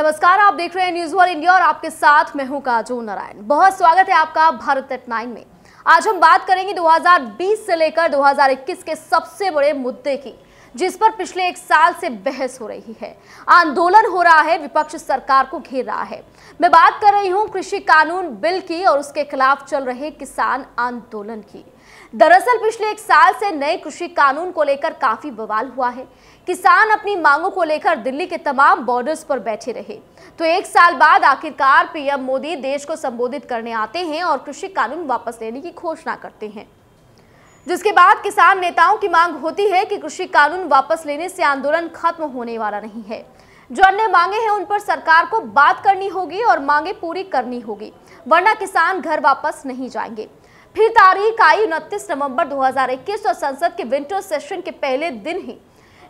नमस्कार, आप देख रहे हैं न्यूज़ वन इंडिया और आपके साथ मैं हूँ काजू नारायण। बहुत स्वागत है आपका भारत एट नाइन में। आज हम बात करेंगे 2020 से लेकर 2021 के सबसे बड़े मुद्दे की, जिस पर पिछले एक साल से बहस हो रही है। आंदोलन हो रहा है, विपक्ष सरकार को घेर रहा है। मैं बात कर रही हूँ कृषि कानून बिल की और उसके खिलाफ चल रहे किसान आंदोलन की। दरअसल पिछले एक साल से नए कृषि कानून को लेकर काफ़ी बवाल हुआ है। किसान अपनी मांगों को लेकर दिल्ली के तमाम बॉर्डर्स पर बैठे रहे। तो एक साल बाद आखिरकार पीएम मोदी देश को संबोधित करने आते हैं और कृषि कानून वापस लेने की घोषणा करते हैं। जिसके बाद किसान नेताओं की मांग होती है कि कृषि कानून वापस लेने से आंदोलन खत्म होने वाला नहीं है। जो अन्य मांगे हैं उन पर सरकार को बात करनी होगी और मांगे पूरी करनी होगी, वरना किसान घर वापस नहीं जाएँगे। फिर तारीख आई उनतीस नवंबर 2021 और संसद के विंटर सेशन के पहले दिन ही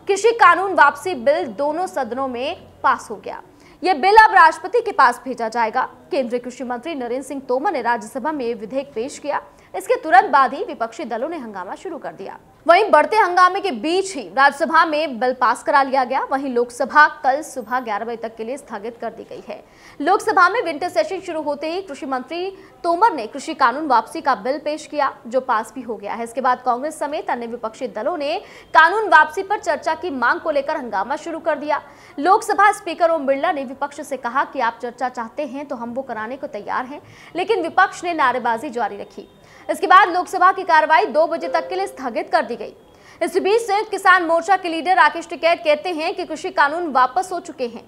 कृषि कानून वापसी बिल दोनों सदनों में पास हो गया। यह बिल अब राष्ट्रपति के पास भेजा जाएगा। केंद्रीय कृषि मंत्री नरेंद्र सिंह तोमर ने राज्यसभा में विधेयक पेश किया। इसके तुरंत बाद ही विपक्षी दलों ने हंगामा शुरू कर दिया। वहीं बढ़ते हंगामे के बीच ही राज्यसभा में बिल पास करा लिया गया। वहीं लोकसभा कल सुबह 11 बजे तक के लिए स्थगित कर दी गई है। लोकसभा में विंटर सेशन शुरू होते ही कृषि मंत्री तोमर ने कृषि कानून वापसी का बिल पेश किया, जो पास भी हो गया है। इसके बाद कांग्रेस समेत अन्य विपक्षी दलों ने कानून वापसी पर चर्चा की मांग को लेकर हंगामा शुरू कर दिया। लोकसभा स्पीकर ओम बिरला ने विपक्ष से कहा कि आप चर्चा चाहते हैं तो हम वो कराने को तैयार हैं, लेकिन विपक्ष ने नारेबाजी जारी रखी। इसके बाद लोकसभा की कार्रवाई दो बजे तक के लिए स्थगित कर दी गई। इस बीच संयुक्त किसान मोर्चा के लीडर राकेश टिकैत कहते हैं कि कृषि कानून वापस हो चुके हैं,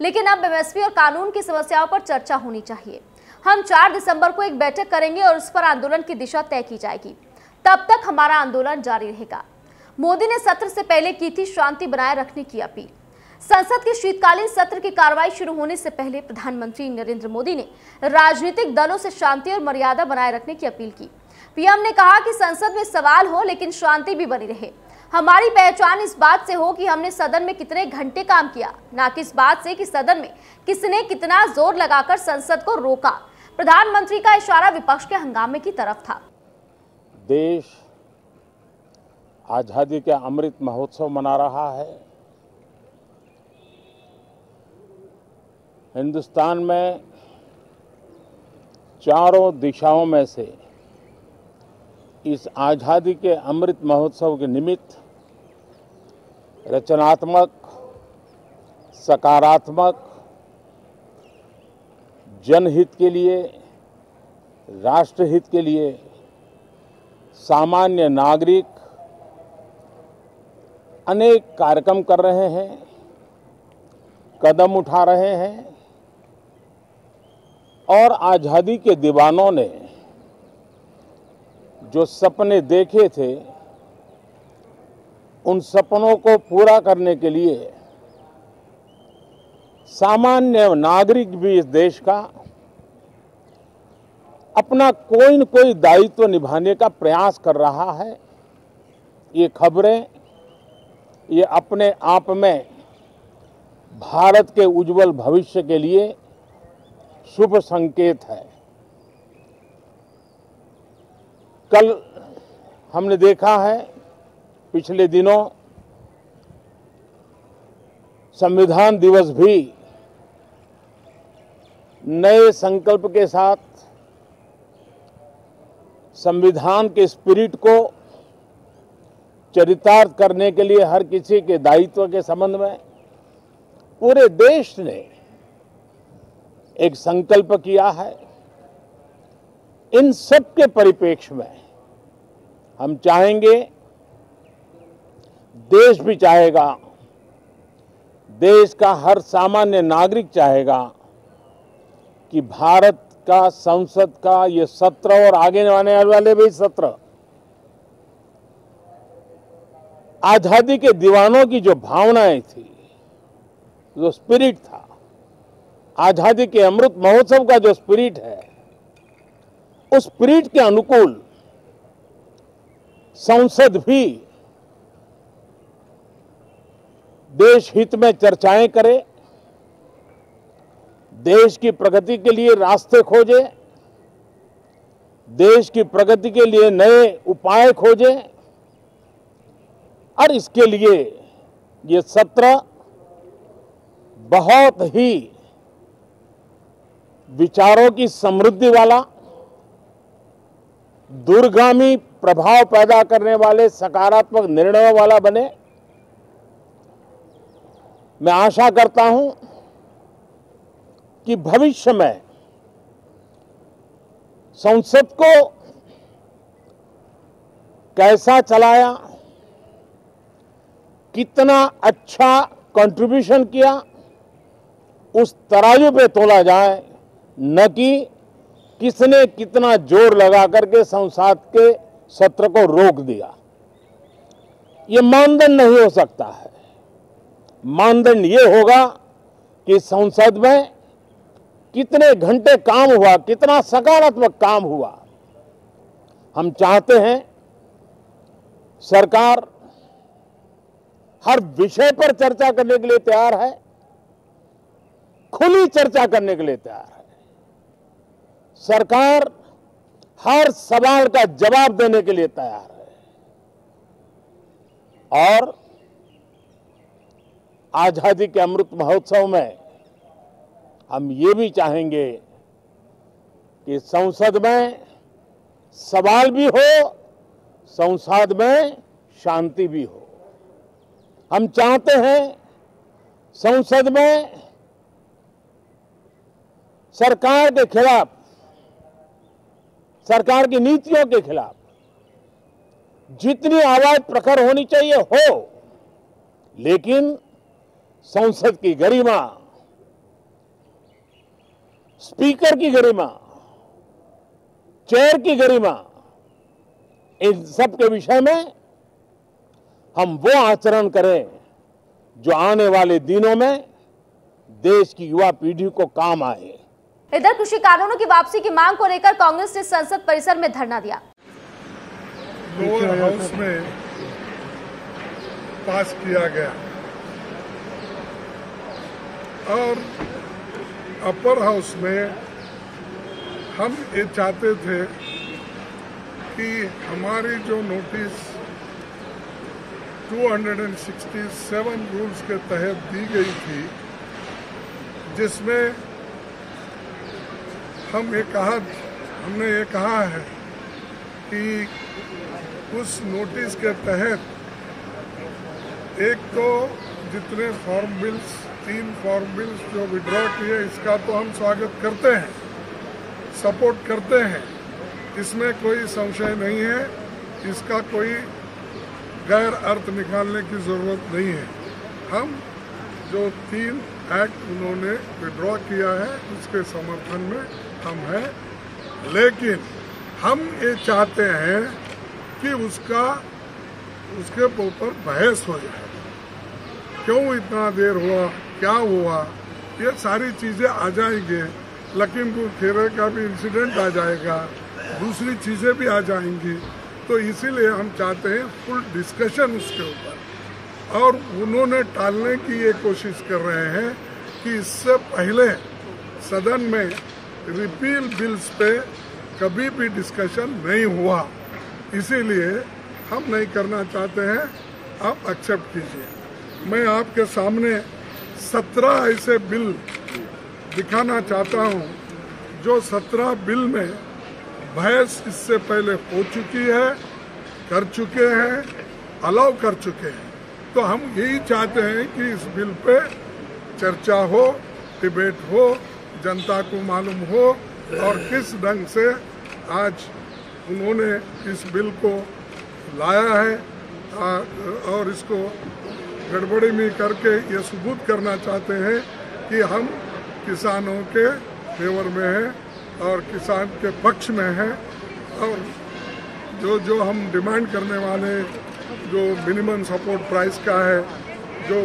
लेकिन अब एमएसपी और कानून की समस्याओं पर चर्चा होनी चाहिए। हम 4 दिसंबर को एक बैठक करेंगे और उस पर आंदोलन की दिशा तय की जाएगी। तब तक हमारा आंदोलन जारी रहेगा। मोदी ने सत्र से पहले की थी शांति बनाए रखने की अपील। संसद के शीतकालीन सत्र की कार्रवाई शुरू होने से पहले प्रधानमंत्री नरेंद्र मोदी ने राजनीतिक दलों से शांति और मर्यादा बनाए रखने की अपील की। पीएम ने कहा कि संसद में सवाल हो, लेकिन शांति भी बनी रहे। हमारी पहचान इस बात से हो कि हमने सदन में कितने घंटे काम किया, ना कि इस बात से कि सदन में किसने कितना ज़ोर लगाकर संसद को रोका। प्रधानमंत्री का इशारा विपक्ष के हंगामे की तरफ़ था। देश आज़ादी के अमृत महोत्सव मना रहा है। हिंदुस्तान में चारों दिशाओं में से इस आज़ादी के अमृत महोत्सव के निमित्त रचनात्मक, सकारात्मक, जनहित के लिए, राष्ट्रहित के लिए सामान्य नागरिक अनेक कार्यक्रम कर रहे हैं, कदम उठा रहे हैं। और आज़ादी के दीवानों ने जो सपने देखे थे, उन सपनों को पूरा करने के लिए सामान्य नागरिक भी इस देश का अपना कोई न कोई दायित्व निभाने का प्रयास कर रहा है। ये खबरें, ये अपने आप में भारत के उज्जवल भविष्य के लिए शुभ संकेत है। कल हमने देखा है, पिछले दिनों संविधान दिवस भी नए संकल्प के साथ संविधान के स्पिरिट को चरितार्थ करने के लिए हर किसी के दायित्व के संबंध में पूरे देश ने एक संकल्प किया है। इन सब के परिप्रेक्ष्य में हम चाहेंगे, देश भी चाहेगा, देश का हर सामान्य नागरिक चाहेगा कि भारत का, संसद का, ये सत्र और आगे आने वाले भी सत्र, आज़ादी के दीवानों की जो भावनाएँ थी, जो स्पिरिट था आज़ादी के अमृत महोत्सव का जो स्पिरिट है, उस स्पिरिट के अनुकूल संसद भी देश हित में चर्चाएँ करे, देश की प्रगति के लिए रास्ते खोजे, देश की प्रगति के लिए नए उपाय खोजे, और इसके लिए ये सत्र बहुत ही विचारों की समृद्धि वाला, दूरगामी प्रभाव पैदा करने वाले, सकारात्मक निर्णयों वाला बने। मैं आशा करता हूँ कि भविष्य में संसद को कैसा चलाया, कितना अच्छा कंट्रीब्यूशन किया, उस तराजू पे तोला जाए न कि किसने कितना ज़ोर लगा करके संसद के सत्र को रोक दिया। ये मानदंड नहीं हो सकता है। मानदंड ये होगा कि संसद में कितने घंटे काम हुआ, कितना सकारात्मक काम हुआ। हम चाहते हैं सरकार हर विषय पर चर्चा करने के लिए तैयार है, खुली चर्चा करने के लिए तैयार है। सरकार हर सवाल का जवाब देने के लिए तैयार है। और आज़ादी के अमृत महोत्सव में हम ये भी चाहेंगे कि संसद में सवाल भी हो, संसद में शांति भी हो। हम चाहते हैं संसद में सरकार के खिलाफ सरकार की नीतियों के खिलाफ जितनी आवाज़ प्रखर होनी चाहिए, हो। लेकिन संसद की गरिमा, स्पीकर की गरिमा, चेयर की गरिमा, इन सब के विषय में हम वो आचरण करें जो आने वाले दिनों में देश की युवा पीढ़ी को काम आए। इधर कृषि कानूनों की वापसी की मांग को लेकर कांग्रेस ने संसद परिसर में धरना दिया। हाउस में पास किया गया। और अपर हाउस में हम ये चाहते थे कि हमारी जो नोटिस 267 रूल्स के तहत दी गई थी जिसमें हम ये कहा, हमने ये कहा है कि उस नोटिस के तहत एक तो जितने फॉर्म बिल्स तीन फॉर्म बिल्स जो विड्रॉ किए, इसका तो हम स्वागत करते हैं सपोर्ट करते हैं। इसमें कोई संशय नहीं है, इसका कोई गैर अर्थ निकालने की ज़रूरत नहीं है। हम जो तीन एक्ट उन्होंने विड्रॉ किया है, उसके समर्थन में हम हैं, लेकिन हम ये चाहते हैं कि उसका, उसके ऊपर बहस हो जाए। क्यों इतना देर हुआ, क्या हुआ? ये सारी चीज़ें आ जाएँगे। लखीमपुर खेरे का भी इंसिडेंट आ जाएगा, दूसरी चीज़ें भी आ जाएँगी। तो इसीलिए हम चाहते हैं फुल डिस्कशन उसके ऊपर। और उन्होंने टालने की ये कोशिश कर रहे हैं कि इससे पहले सदन में रिपील बिल्स पे कभी भी डिस्कशन नहीं हुआ। इसीलिए हम नहीं करना चाहते हैं। आप एक्सेप्ट कीजिए। मैं आपके सामने सत्रह ऐसे बिल दिखाना चाहता हूँ, जो सत्रह बिल में बहस इससे पहले हो चुकी है, कर चुके हैं अलाउ कर चुके हैं। तो हम यही चाहते हैं कि इस बिल पे चर्चा हो डिबेट हो जनता को मालूम हो और किस ढंग से आज उन्होंने इस बिल को लाया है और इसको गड़बड़ी में करके ये सबूत करना चाहते हैं कि हम किसानों के फेवर में हैं और किसान के पक्ष में हैं और जो जो हम डिमांड करने वाले, जो मिनिमम सपोर्ट प्राइस का है, जो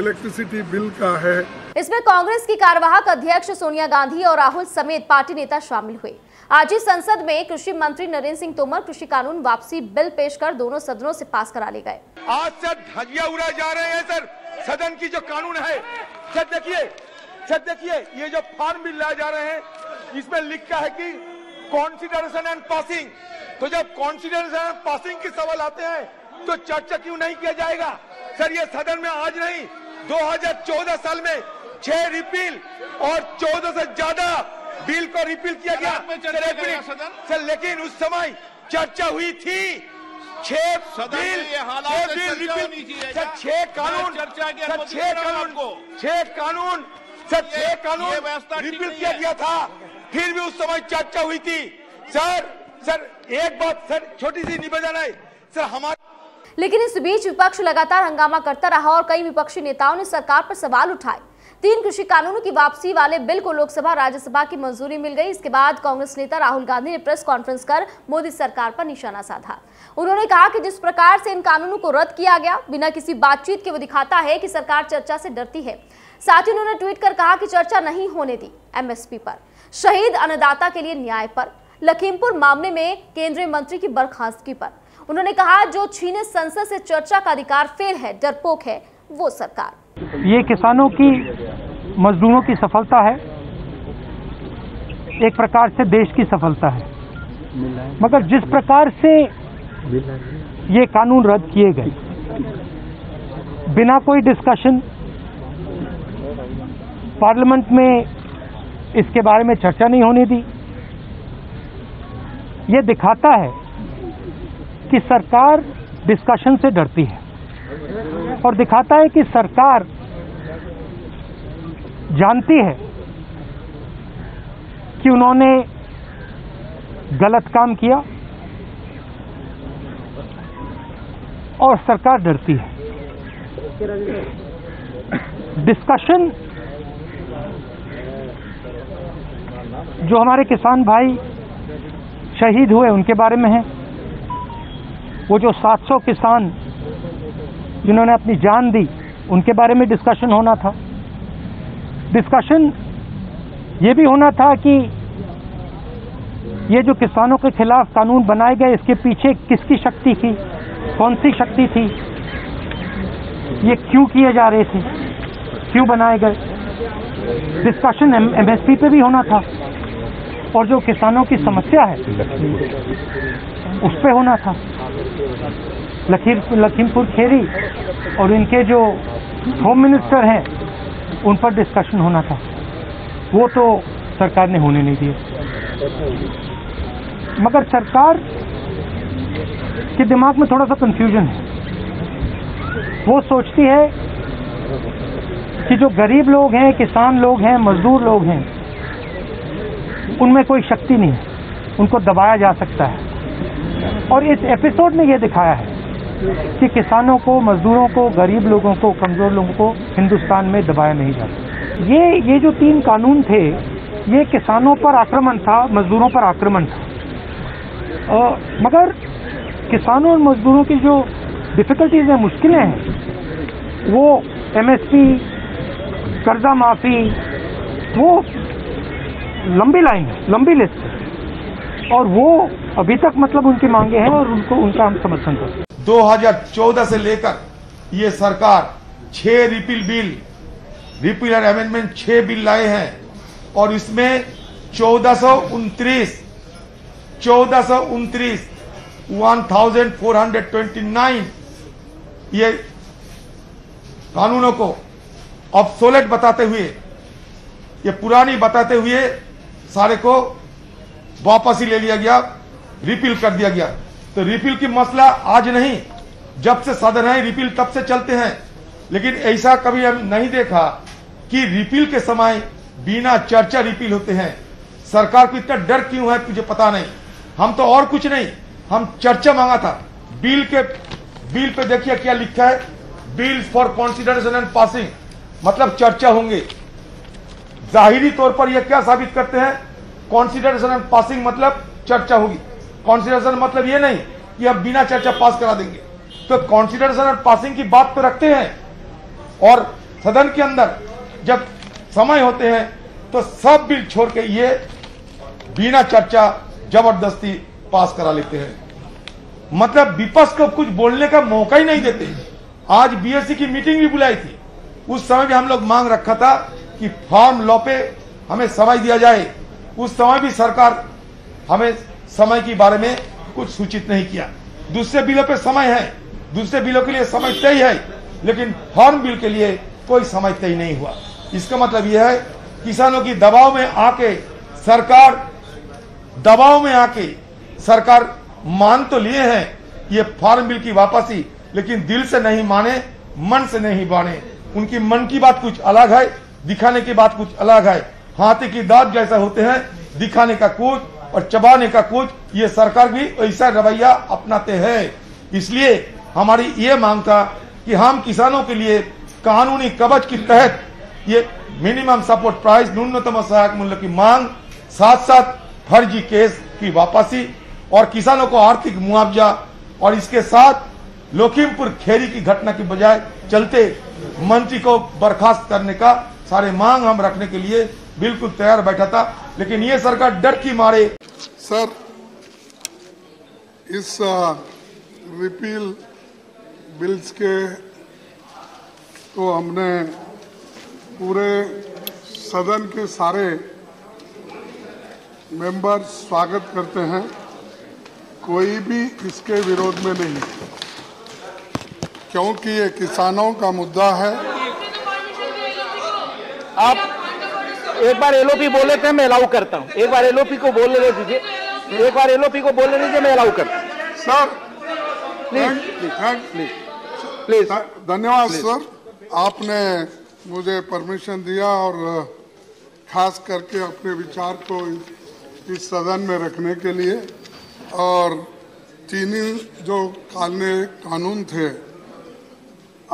इलेक्ट्रिसिटी बिल का है इसमें कांग्रेस की कार्यवाहक अध्यक्ष सोनिया गांधी और राहुल समेत पार्टी नेता शामिल हुए। आज ही संसद में कृषि मंत्री नरेंद्र सिंह तोमर कृषि कानून वापसी बिल पेश कर दोनों सदनों से पास करा ले गए। आज से धजिया उड़ाए जा रहे हैं सर। सदन की जो कानून है, सर देखिए सर देखिए, ये जो फॉर्म बिल लाए जा रहे हैं, इसमें लिखा है कि कॉन्सिडरेशन एंड पासिंग तो जब कॉन्सिडरेशन एंड पासिंग के सवाल आते हैं तो चर्चा क्यों नहीं किया जाएगा? सर, ये सदन में आज नहीं 2014 साल में छह रिपील और चौदह से ज़्यादा बिल को रिपील किया गया। सर, एक मिनट। सदन? सर लेकिन उस समय चर्चा हुई थी। छह सदन बिल में ये हालात छह बिल रिपील सर छह कानून चर्चा की सर अनुमति छह कानून आपको। छह कानून सर छह कानून रिपील किया गया था। फिर भी उस समय चर्चा हुई थी। सर सर एक बात सर छोटी सी निवेदन है। सर हमारे लेकिन इस बीच विपक्ष लगातार हंगामा करता रहा और कई विपक्षी नेताओं ने सरकार पर सवाल उठाए। तीन कृषि कानूनों की वापसी वाले बिल को लोकसभा, राज्यसभा की मंजूरी मिल गई। इसके बाद कांग्रेस नेता राहुल गांधी ने प्रेस कॉन्फ्रेंस कर मोदी सरकार पर निशाना साधा। उन्होंने कहा कि जिस प्रकार से इन कानूनों को रद्द किया गया, बिना किसी बातचीत के वो दिखाता है कि सरकार चर्चा से डरती है। साथ ही उन्होंने ट्वीट कर कहा कि चर्चा नहीं होने दी एमएसपी पर। शहीद अन्नदाता के लिए न्याय पर। लखीमपुर मामले में केंद्रीय मंत्री की बर्खास्तगी पर। उन्होंने कहा, जो छीने संसद से चर्चा का अधिकार फेल है, डरपोक है वो सरकार। ये किसानों की, मजदूरों की सफलता है। एक प्रकार से देश की सफलता है। मगर जिस प्रकार से ये कानून रद्द किए गए, बिना कोई डिस्कशन पार्लियामेंट में इसके बारे में चर्चा नहीं होने दी। ये दिखाता है कि सरकार डिस्कशन से डरती है। और दिखाता है कि सरकार जानती है कि उन्होंने गलत काम किया और सरकार डरती है। डिस्कशन जो हमारे किसान भाई शहीद हुए, उनके बारे में है। वो जो 700 किसान जिन्होंने अपनी जान दी, उनके बारे में डिस्कशन होना था। डिस्कशन ये भी होना था कि ये जो किसानों के खिलाफ कानून बनाए गए, इसके पीछे किसकी शक्ति थी, कौन सी शक्ति थी, ये क्यों किए जा रहे थे, क्यों बनाए गए। डिस्कशन एम एमएसपी पे भी होना था। और जो किसानों की समस्या है, उस पर होना था। लखीम, लखीमपुर खेरी और इनके जो होम मिनिस्टर हैं, उन पर डिस्कशन होना था। वो तो सरकार ने होने नहीं दिए। मगर सरकार के दिमाग में थोड़ा सा कंफ्यूजन है। वो सोचती है कि जो गरीब लोग हैं, किसान लोग हैं, मजदूर लोग हैं, उनमें कोई शक्ति नहीं है। उनको दबाया जा सकता है। और इस एपिसोड ने यह दिखाया है कि किसानों को मजदूरों को गरीब लोगों को कमज़ोर लोगों को हिंदुस्तान में दबाया नहीं जाता ये ये जो तीन कानून थे ये किसानों पर आक्रमण था मजदूरों पर आक्रमण था। अ, मगर किसानों और मजदूरों की जो डिफ़िकल्टीज हैं मुश्किलें हैं वो एमएसपी कर्जा माफ़ी वो लंबी लाइन है लंबी लिस्ट है। और वो अभी तक मतलब उनकी मांगे हैं और उनको उनका हम समर्थन करते हैं। 2014 से लेकर ये सरकार छह रिपील बिल, रिपील और अमेंडमेंट छह बिल लाए हैं और इसमें चौदह सौ उनतीस, चौदह सौ one thousand four hundred twenty nine ये कानूनों को ऑब्सोलेट बताते हुए, ये पुरानी बताते हुए सारे को वापस ही ले लिया गया रिपील कर दिया गया। तो रिपील की मसला आज नहीं। जब से सदन है रिपील तब से चलते हैं। लेकिन ऐसा कभी हम नहीं देखा कि रिपील के समय बिना चर्चा रिपील होते हैं। सरकार को इतना डर क्यों है, मुझे पता नहीं। हम तो और कुछ नहीं। हम चर्चा मांगा था। बिल के, बिल पे देखिए क्या लिखा है। Bill for consideration and passing. मतलब चर्चा होंगे। जाहिरी तौर पर यह क्या साबित करते हैं? कॉन्सिडरेशन एंड पासिंग मतलब चर्चा होगी। कॉन्सिडरेशन मतलब ये नहीं कि अब बिना चर्चा पास करा देंगे। तो कॉन्सिडरेशन और पासिंग की बात तो रखते हैं। और सदन के अंदर जब समय होते हैं तो सब बिल छोड़ के ये बिना चर्चा, ज़बरदस्ती पास करा लेते हैं। मतलब विपक्ष को कुछ बोलने का मौका ही नहीं देते। आज बीएससी की मीटिंग भी बुलाई थी। उस समय भी हम लोग मांग रखा था कि फॉर्म लॉ पे हमें समय दिया जाए। उस समय भी सरकार हमें समय के बारे में कुछ सूचित नहीं किया। दूसरे बिलों पे समय है। दूसरे बिलों के लिए समय तय है, लेकिन फार्म बिल के लिए कोई समय तय नहीं हुआ। इसका मतलब यह है, किसानों की दबाव में आके सरकार, दबाव में आके सरकार मान तो लिए हैं, ये फार्म बिल की वापसी, लेकिन दिल से नहीं माने, मन से नहीं माने उनकी मन की बात कुछ अलग है, दिखाने की बात कुछ अलग है। हाथी की दांत जैसा होते हैं, दिखाने का कुछ और चबाने का कुछ, ये सरकार भी ऐसा रवैया अपनाते हैं। इसलिए हमारी ये मांग था कि हम किसानों के लिए कानूनी कवच के तहत ये मिनिमम सपोर्ट प्राइस न्यूनतम सहायक मूल्य की मांग साथ साथ फर्जी केस की वापसी और किसानों को आर्थिक मुआवजा और इसके साथ लोखीमपुर खेरी की घटना की बजाय चलते मंत्री को बर्खास्त करने का सारे मांग हम रखने के लिए बिल्कुल तैयार बैठा था। लेकिन ये सरकार डर की मारे। सर, इस रिपील बिल्स के तो हमने पूरे सदन के सारे मेंबर स्वागत करते हैं, कोई भी इसके विरोध में नहीं। क्योंकि ये किसानों का मुद्दा है। आप एक बार एलओपी बोल लेते हैं मैं अलाउ करता हूँ। एक बार एलओपी को बोल ले दीजिए। एक बार एलओपी को बोलने दीजिए मैं अलाउ करता हूँ। सर प्लीज़ प्लीज़ धन्यवाद सर आपने मुझे परमिशन दिया और खास करके अपने विचार को इस- सदन में रखने के लिए। और चीनी जो कानून कानून थे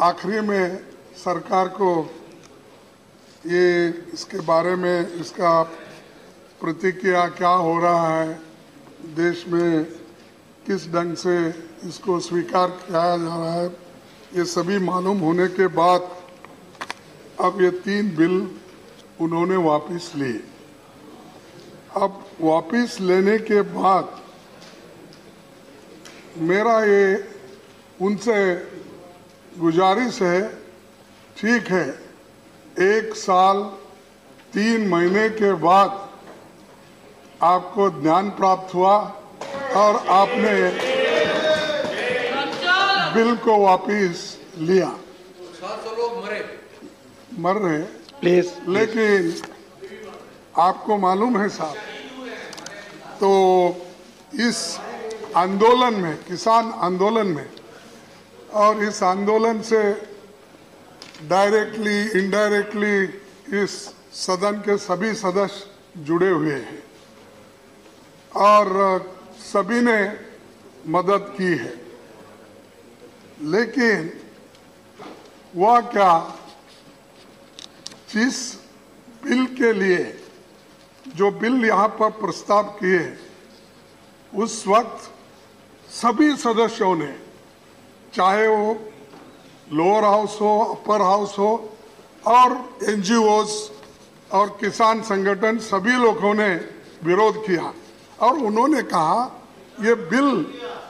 आखिरी में सरकार को ये इसके बारे में इसका प्रतिक्रिया क्या हो रहा है? देश में किस ढंग से इसको स्वीकार किया जा रहा है? ये सभी मालूम होने के बाद अब ये तीन बिल उन्होंने वापस लिए। अब वापस लेने के बाद मेरा ये उनसे गुजारिश है, ठीक है एक साल तीन महीने के बाद आपको ज्ञान प्राप्त हुआ और आपने बिल को वापस लिया। लोग मरे मर रहे प्लीज़ लेकिन आपको मालूम है साहब तो इस आंदोलन में किसान आंदोलन में और इस आंदोलन से डायरेक्टली इनडायरेक्टली इस सदन के सभी सदस्य जुड़े हुए हैं। और सभी ने मदद की है। लेकिन वह क्या जिस बिल के लिए, जो बिल यहाँ पर प्रस्ताव किए उस वक्त सभी सदस्यों ने, चाहे वो लोअर हाउस हो अपर हाउस हो और एनजीओज और किसान संगठन सभी लोगों ने विरोध किया। और उन्होंने कहा, ये बिल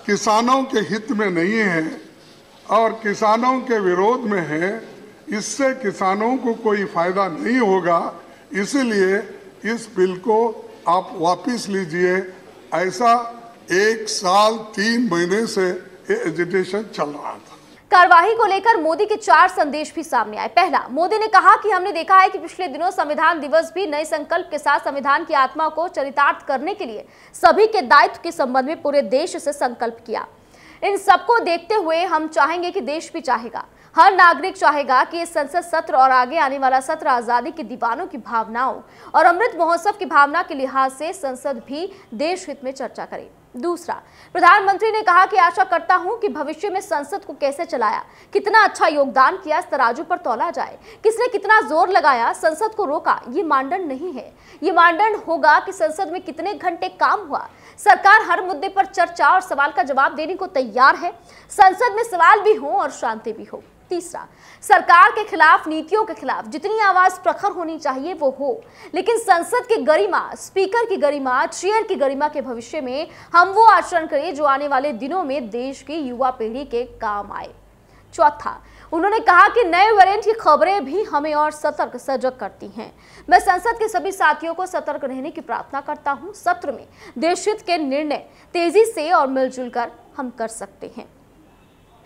किसानों के हित में नहीं है और किसानों के विरोध में है। इससे किसानों को कोई फ़ायदा नहीं होगा। इसलिए इस बिल को आप वापस लीजिए। ऐसा एक साल, तीन महीने से ये एजिटेशन चल रहा था। कार्यवाही को लेकर मोदी के चार संदेश भी सामने आए। पहला, मोदी ने कहा कि हमने देखा है कि पिछले दिनों संविधान दिवस भी नए संकल्प के साथ संविधान की आत्मा को चरितार्थ करने के लिए सभी के दायित्व के संबंध में पूरे देश से संकल्प किया। इन सबको देखते हुए हम चाहेंगे कि देश भी चाहेगा। हर नागरिक चाहेगा कि इस संसद सत्र और आगे आने वाला सत्र आज़ादी के दीवानों की भावनाओं और अमृत महोत्सव की भावना के लिहाज से संसद भी देश हित में चर्चा करे। दूसरा, प्रधानमंत्री ने कहा कि आशा करता हूँ कि भविष्य में संसद को कैसे चलाया, कितना अच्छा योगदान किया इस तराजू पर तोला जाए, किसने कितना ज़ोर लगाया, संसद को रोका, ये मानदंड नहीं है। ये मानदंड होगा कि संसद में कितने घंटे काम हुआ। सरकार हर मुद्दे पर चर्चा और सवाल का जवाब देने को तैयार है। संसद में सवाल भी हो और शांति भी हो। तीसरा, सरकार के खिलाफ, नीतियों के खिलाफ जितनी आवाज़ प्रखर होनी चाहिए, वो हो। लेकिन संसद की गरिमा, स्पीकर की गरिमा, चेयर की गरिमा के भविष्य में हम वो आचरण करें जो आने वाले दिनों में देश की युवा पीढ़ी के काम आए। चौथा, उन्होंने कहा कि नए वेरिएंट की खबरें भी हमें और सतर्क सजग करती हैं। मैं संसद के सभी साथियों को सतर्क रहने की प्रार्थना करता हूँ। सत्र में देश हित के निर्णय तेज़ी से और मिलजुल कर हम कर सकते हैं।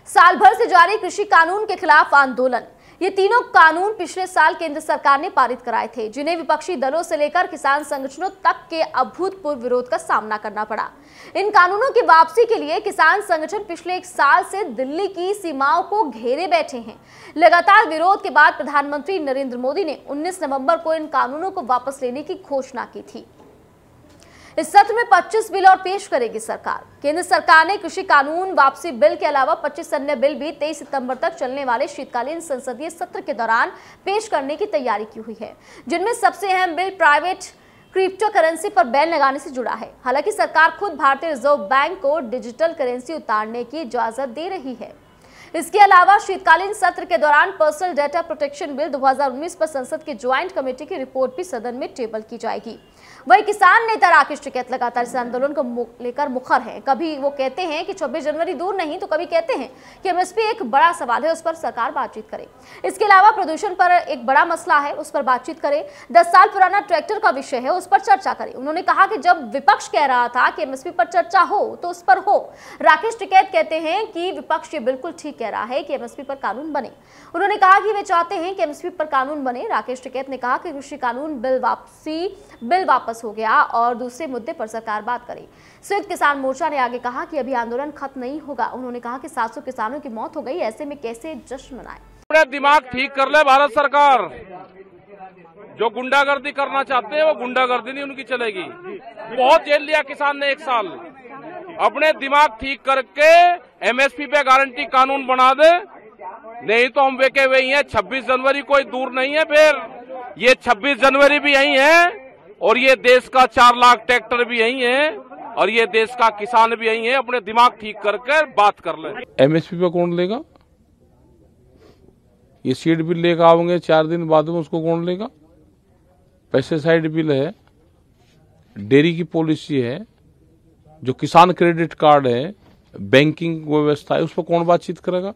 साल भर से जारी कृषि कानून के खिलाफ आंदोलन ये तीनों कानून पिछले साल केंद्र सरकार ने पारित कराए थे, जिन्हें विपक्षी दलों से लेकर किसान संगठनों तक के अभूतपूर्व विरोध का सामना करना पड़ा। इन कानूनों की वापसी के लिए किसान संगठन पिछले एक साल से दिल्ली की सीमाओं को घेरे बैठे हैं। लगातार विरोध के बाद प्रधानमंत्री नरेंद्र मोदी ने 19 नवंबर को इन कानूनों को वापस लेने की घोषणा की थी। इस सत्र में 25 बिल और पेश करेगी सरकार। केंद्र सरकार ने कृषि कानून वापसी बिल के अलावा 25 अन्य बिल भी 23 सितंबर तक चलने वाले शीतकालीन संसदीय सत्र के दौरान पेश करने की तैयारी की हुई है। जिनमें सबसे अहम बिल प्राइवेट क्रिप्टो करेंसी पर बैन लगाने से जुड़ा है। हालाँकि सरकार खुद भारतीय रिज़र्व बैंक को डिजिटल करेंसी उतारने की इजाज़त दे रही है। इसके अलावा शीतकालीन सत्र के दौरान पर्सनल डेटा प्रोटेक्शन बिल 2019 पर संसद की ज्वाइंट कमेटी की रिपोर्ट भी सदन में टेबल की जाएगी। वही किसान नेता राकेश टिकैत लगातार इस आंदोलन को लेकर मुखर है। कभी वो कहते हैं कि 26 जनवरी दूर नहीं तो कभी कहते हैं कि एमएसपी एक बड़ा सवाल है, उस पर सरकार बातचीत करे। इसके अलावा प्रदूषण पर एक बड़ा मसला है, उस पर बातचीत करे। दस साल पुराना ट्रैक्टर का विषय है, उस पर चर्चा करे। उन्होंने कहा कि जब विपक्ष कह रहा था कि एमएसपी पर चर्चा हो तो उस पर हो। राकेश टिकैत कहते हैं कि विपक्ष ये बिल्कुल ठीक कह रहा है कि एमएसपी पर कानून बने। उन्होंने कहा कि वे चाहते हैं कि एमएसपी पर कानून बने। राकेश टिकैत ने कहा कि कृषि कानून बिल वापसी, बिल वापस वापस हो गया और दूसरे मुद्दे पर सरकार बात करी। संयुक्त किसान मोर्चा ने आगे कहा कि अभी आंदोलन खत्म नहीं होगा। उन्होंने कहा कि 700 किसानों की मौत हो गई, ऐसे में कैसे जश्न मनाए? अपने दिमाग ठीक कर ले भारत सरकार। जो गुंडागर्दी करना चाहते हैं, वो गुंडागर्दी नहीं उनकी चलेगी। बहुत जेल लिया किसान ने एक साल। अपने दिमाग ठीक करके एमएसपी पे गारंटी कानून बना दे। नहीं तो हम वेके हुए ही हैं। 26 जनवरी कोई दूर नहीं है फिर। ये 26 जनवरी भी यही है। और ये देश का चार लाख ट्रैक्टर भी यही है, और ये देश का किसान भी यही है, अपने दिमाग ठीक करके बात कर ले। एमएसपी पे कौन लेगा? ये सीड बिल लेकर आओगे, चार दिन बाद में उसको कौन लेगा? पेस्टिसाइड बिल है, डेयरी की पॉलिसी है, जो किसान क्रेडिट कार्ड है, बैंकिंग व्यवस्था है, उस पर कौन बातचीत करेगा?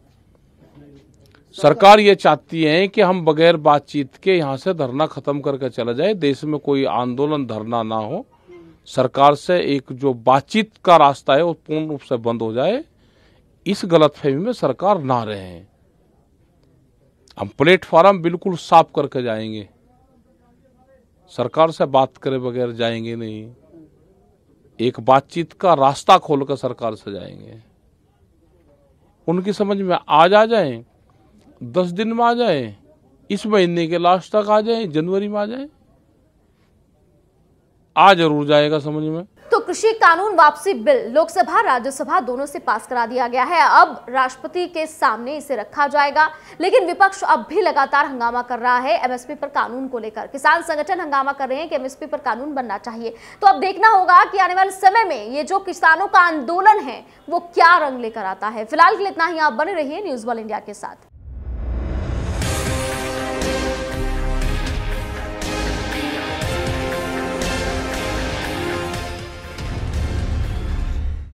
सरकार ये चाहती है कि हम बगैर बातचीत के यहाँ से धरना खत्म करके चला जाए, देश में कोई आंदोलन धरना ना हो। सरकार से एक जो बातचीत का रास्ता है, वो पूर्ण रूप से बंद हो जाए। इस गलतफहमी में सरकार ना रहे। हम प्लेटफॉर्म बिल्कुल साफ़ करके जाएँगे। सरकार से बात करे बगैर जाएँगे नहीं। एक बातचीत का रास्ता खोलकर सरकार से जाएँगे। उनकी समझ में आज आ जाए दस दिन में आ जाए, इस महीने के लास्ट तक आ जाए, जनवरी में आ जाए। आ ज़रूर जाएगा समझ में। तो कृषि कानून वापसी बिल लोकसभा, राज्यसभा दोनों से पास करा दिया गया है। अब राष्ट्रपति के सामने इसे रखा जाएगा, लेकिन विपक्ष अब भी लगातार हंगामा कर रहा है। एमएसपी पर कानून को लेकर किसान संगठन हंगामा कर रहे हैं कि एमएसपी पर कानून बनना चाहिए। तो अब देखना होगा कि आने वाले समय में ये जो किसानों का आंदोलन है, वो क्या रंग लेकर आता है। फ़िलहाल के लिए इतना ही, आप बने रहिए न्यूज़ वर्ल्ड इंडिया के साथ।